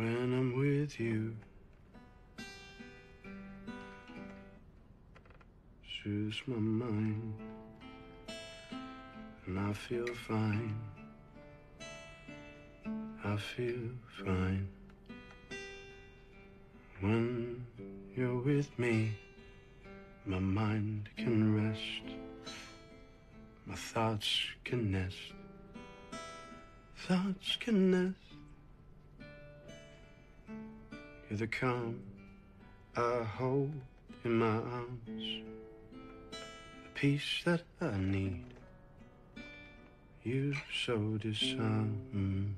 when I'm with you. Soothes my mind, and I feel fine. I feel fine when you're with me. My mind can rest, my thoughts can nest, thoughts can nest. The calm I hold in my arms, the peace that I need. You so disarm.